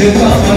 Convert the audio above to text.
to come.